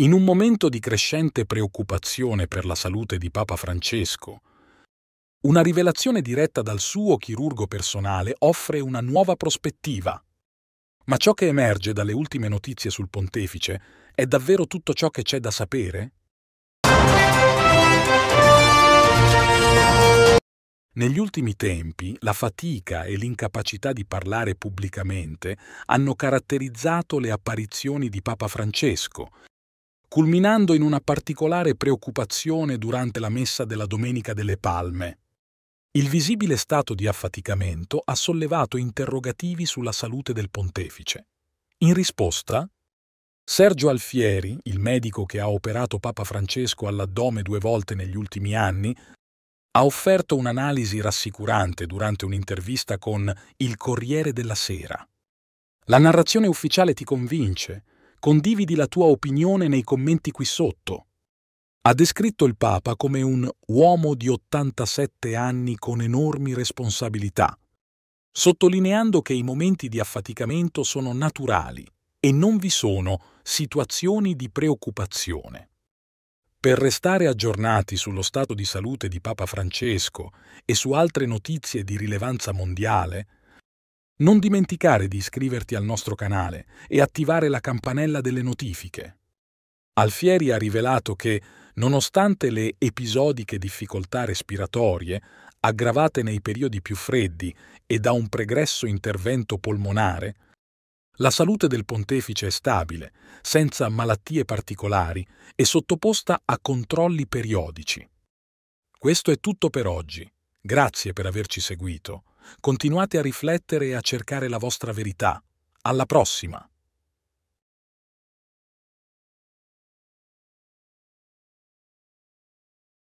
In un momento di crescente preoccupazione per la salute di Papa Francesco, una rivelazione diretta dal suo chirurgo personale offre una nuova prospettiva. Ma ciò che emerge dalle ultime notizie sul pontefice è davvero tutto ciò che c'è da sapere? Negli ultimi tempi la fatica e l'incapacità di parlare pubblicamente hanno caratterizzato le apparizioni di Papa Francesco, culminando in una particolare preoccupazione durante la messa della Domenica delle Palme. Il visibile stato di affaticamento ha sollevato interrogativi sulla salute del pontefice. In risposta, Sergio Alfieri, il medico che ha operato Papa Francesco all'addome due volte negli ultimi anni, ha offerto un'analisi rassicurante durante un'intervista con Il Corriere della Sera. La narrazione ufficiale ti convince, condividi la tua opinione nei commenti qui sotto. Ha descritto il Papa come un uomo di 87 anni con enormi responsabilità, sottolineando che i momenti di affaticamento sono naturali e non vi sono situazioni di preoccupazione. Per restare aggiornati sullo stato di salute di Papa Francesco e su altre notizie di rilevanza mondiale, non dimenticare di iscriverti al nostro canale e attivare la campanella delle notifiche. Alfieri ha rivelato che, nonostante le episodiche difficoltà respiratorie, aggravate nei periodi più freddi e da un pregresso intervento polmonare, la salute del pontefice è stabile, senza malattie particolari e sottoposta a controlli periodici. Questo è tutto per oggi. Grazie per averci seguito. Continuate a riflettere e a cercare la vostra verità. Alla prossima!